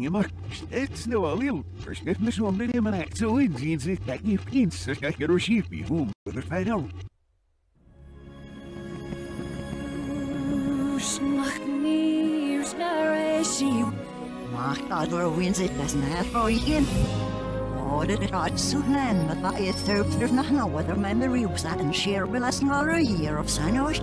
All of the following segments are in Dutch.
timmar. Ett snöa lillförsök med sommar är man ägt så ingensin att ni finns så ska jag skip i hom över färdan. Smacht nirs narration. Macht ador wins it as na for igen. Både det har sunan med vad är söpster när han har weather memory och that and share vill as några year of sanos.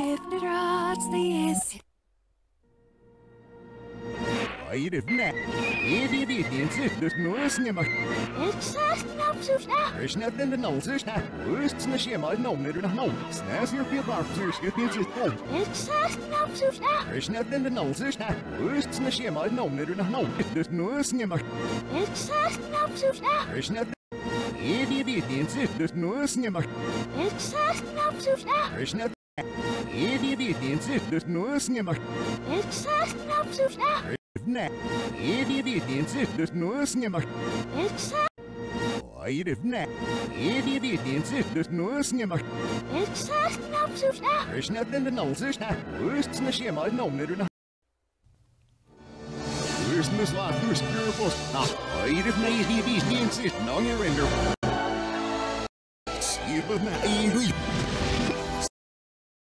ir ne. Ir ir ir ir ir ir nosņemas. Es nezinu, nav zirsnē. Es nezinu, nav zirsnē. Es nezinu, nav zirsnē. Es nezinu, nav zirsnē. Es nezinu, in zirsnē. Es nezinu, nav zirsnē. Es nezinu, nav zirsnē. Es nezinu, nav zirsnē. Es nezinu, nav zirsnē. Es nezinu, nav zirsnē. Es nezinu, nav zirsnē. Es nezinu, nav zirsnē. Es nezinu, nav zirsnē. Es nezinu, nav zirsnē. Es nezinu, nav zirsnē. Ne, edi di di insistus nus ngemak. Eksa? Oire ne, edi di di insistus nus ngemak. Eksa snapsusna. Krishna den den alsusna. Ust na shema nomneruna. Ust was la ust Ah, Na, oire ne edi di di insist nongerender. Skibna edi.